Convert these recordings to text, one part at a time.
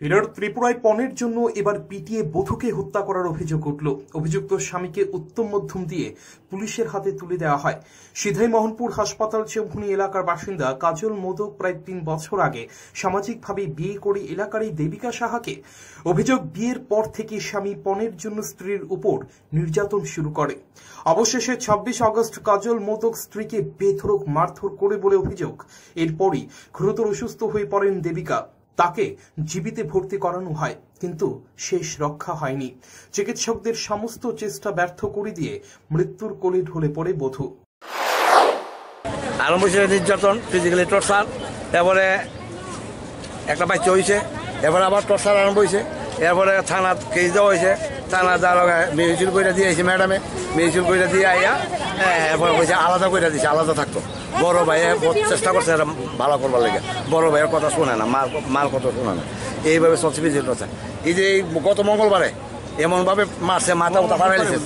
Error ত্রিপুরায় পণের জন্য এবার পিটিয়ে বধূকে হত্যা করার অভিযোগ উঠল। অভিযুক্ত স্বামীকে উত্তম মধ্যম দিয়ে পুলিশের হাতে তুলে দেওয়া হয়। সিধাই মোহনপুর হাসপাতাল চেমভুনি এলাকার বাসিন্দা কাজল মোদক প্রায় তিন বছর আগে সামাজিকভাবে বিয়ে করে এলাকার এই দেবিকা সাহাকে অভিযোগ বিয়ের পর থেকে স্বামী পণের জন্য স্ত্রীর উপর নির্যাতন শুরু করে। অবশেষে ছাব্বিশ আগস্ট কাজল মোদক স্ত্রীকে বেধরক মারধর করে বলে অভিযোগ। এরপরই গুরুতর অসুস্থ হয়ে পড়েন দেবিকা। তাকে জীবিতে ভর্তি করানো হয়, কিন্তু শেষ রক্ষা হয়নি। চিকিৎসকদের সমস্ত চেষ্টা ব্যর্থ করে দিয়ে মৃত্যুর কোলে ঢলে পড়ে বধূ। আরম্ভ হয়েছে নির্যাতন ফিজিক্যালি টর্চার এরপরে একটা বাচ্চা হয়েছে, এরপরে আবার টর্চার আরম্ভ হয়েছে, এরপরে থানা কেস দেওয়া হয়েছে। থানা যাওয়ার মেডিসিন করে দিয়েছে ম্যাডামে মেডিসিন করে দিয়ে আইয়া হ্যাঁ এরপরে বলছে আলাদা করে দিয়েছে আলাদা থাকতো বড় ভাইয়ে চেষ্টা করছে ভালো করবার লাগে। বড় ভাইয়ের কথা শোনে না মার মার কথা শোনে না। এইভাবে ফিজিক্যাল টর্চার এই যে এই গত মঙ্গলবারে এমন ভাবে মারছে মাথা উঠা ফাড়াইছে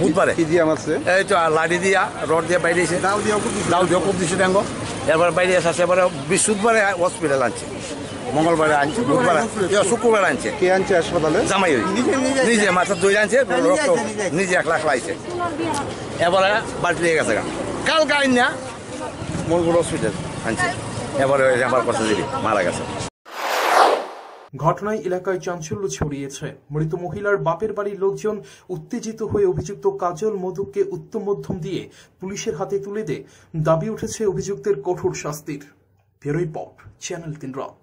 বুধবারে কি দিয়ে মারছে? এই তো লাঠি দিয়া রড দিয়ে বাইরে এসে দাও দিয়ে দাও দিয়ে খুব দিচ্ছে ডেঙ্গ। এরপর বাইরে এসে এবারে বৃহস্পতিবারে হসপিটাল আনছে। মঙ্গলবারে আনছে বুধবারে শুক্রবার আনছে। কে আনছে হাসপাতালে? জামাই ওই। নিজে মাথার দই আনছে রক্ত নিজে এক লাখ লাইছে এবারে বাড়ি নিয়ে গেছে গা। কাল গাইন না। মঙ্গল হসপিটাল আনছে। এবারে রেফার করছে দিদি মারা গেছে। ঘটনায় এলাকায় চাঞ্চল্য ছড়িয়েছে। মৃত মহিলার বাপের বাড়ির লোকজন উত্তেজিত হয়ে অভিযুক্ত কাজল মধুককে উত্তম মধ্যম দিয়ে পুলিশের হাতে তুলে দে। দাবি উঠেছে অভিযুক্তের কঠোর শাস্তির। ব্যুরো রিপোর্ট চ্যানেল তিন রাত।